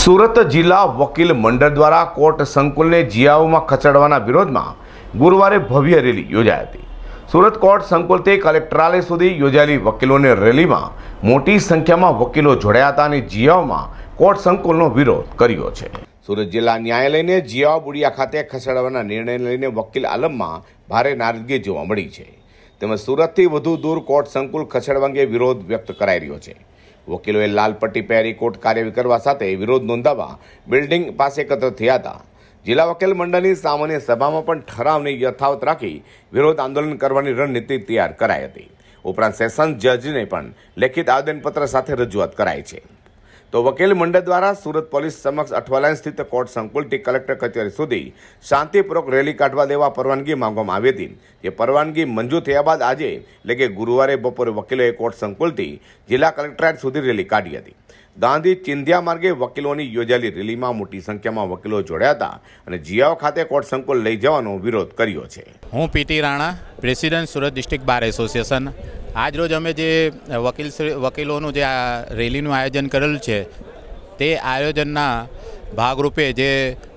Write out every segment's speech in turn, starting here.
સુરત જિલ્લા વકીલ મંડળ દ્વારા કોર્ટ સંકુલને જિયાઓમાં ખસેડવાના વિરોધમાં ગુરુવારે ભવ્ય રેલી યોજાઈ હતી. સુરત કોર્ટ સંકુલથી કલેક્ટરાલય સુધી યોજાયેલી વકીલોની રેલીમાં મોટી સંખ્યામાં વકીલો જોડાયા હતા અને જિયાઓમાં કોર્ટ સંકુલનો વિરોધ કર્યો છે. સુરત જિલ્લા ન્યાયાલયને જિયાઓ બુડિયા ખાતે ખસેડવાના નિર્ણય લઈને વકીલ આલમમાં ભારે નારાજગી જોવા મળી છે. તેમજ સુરતથી વધુ દૂર કોર્ટ સંકુલ ખસેડવા અંગે વિરોધ વ્યક્ત કરાઈ રહ્યો છે. વકીલોએ લાલ પટ્ટી પહેરી કોર્ટ કાર્યવાહી કરવા સાથે વિરોધ નોંધાવવા બિલ્ડિંગ પાસે એકત્ર થયા હતા. જિલ્લા વકીલ મંડળની સામાન્ય સભામાં પણ ઠરાવને યથાવત રાખી વિરોધ આંદોલન કરવાની રણનીતિ તૈયાર કરાઈ હતી. ઉપરાંત સેશન્સ જજને પણ લેખિત આવેદનપત્ર સાથે રજૂઆત કરાઈ છે. તો વકીલ મંડળ દ્વારા સુરત પોલીસ સમક્ષ અઠવાલાઈન સ્થિત કોર્ટ સંકુલથી કલેક્ટર કચેરી સુધી શાંતિપૂર્વક રેલી કાઢવા દેવા પરવાનગી માંગવામાં આવી હતી. જે પરવાનગી મંજૂર થયા બાદ આજે, એટલે કે ગુરુવારે બપોરે વકીલોએ કોર્ટ સંકુલથી જિલ્લા કલેક્ટરેટ સુધી રેલી કાઢી હતી. ગાંધી ચિંધ્યા માર્ગે વકીલોની યોજાયેલી રેલીમાં મોટી સંખ્યામાં વકીલો જોડ્યા હતા અને જીયાઓ ખાતે કોર્ટ સંકુલ લઈ જવાનો વિરોધ કર્યો છે. હું PT Rana, president Surat district bar association આજરોજ અમે જે વકીલ વકીલોનું જે આ રેલીનું આયોજન કરેલું છે, તે આયોજનના ભાગરૂપે જે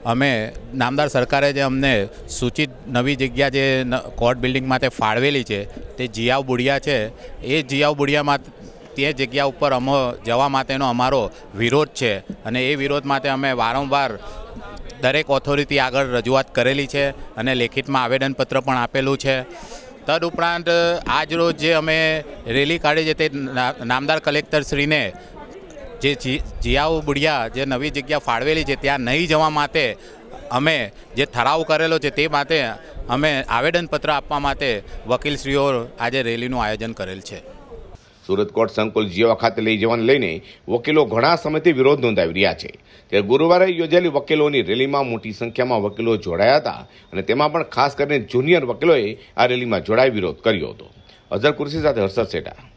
અમે નામદાર સરકારે જે અમને સૂચિત નવી જગ્યા જે કોર્ટ બિલ્ડિંગ માટે ફાળવેલી છે, તે જીયાવ બુડિયા છે. એ જીયાવ બુડિયામાં તે જગ્યા ઉપર અમો, જવા માટેનો અમારો વિરોધ છે અને એ વિરોધ માટે અમે વારંવાર દરેક ઓથોરિટી આગળ રજૂઆત કરેલી છે અને લેખિતમાં આવેદનપત્ર પણ આપેલું છે. તદુપરાંત આજરોજ જે અમે રેલી કાઢી છે તે નામદાર કલેક્ટરશ્રીને, જે જીયાઓ બુડિયા જે નવી જગ્યા ફાળવેલી છે ત્યાં નહીં જવા માટે અમે જે ઠરાવ કરેલો છે તે માટે અમે આવેદનપત્ર આપવા માટે વકીલશ્રીઓ આજે રેલીનું આયોજન કરેલ છે. સુરત કોર્ટ સંકુલ જીવા ખાતે લઈ જવાને લઈને વકીલો ઘણા સમયથી વિરોધ નોંધાવી રહ્યા છે. ત્યારે ગુરુવારે યોજાયેલી વકીલોની રેલીમાં મોટી સંખ્યામાં વકીલો જોડાયા હતા અને તેમાં પણ ખાસ કરીને જુનિયર વકીલોએ આ રેલીમાં જોડાઈ વિરોધ કર્યો હતો. અઝર કુર્સી સાથે હર્ષદ સેઠા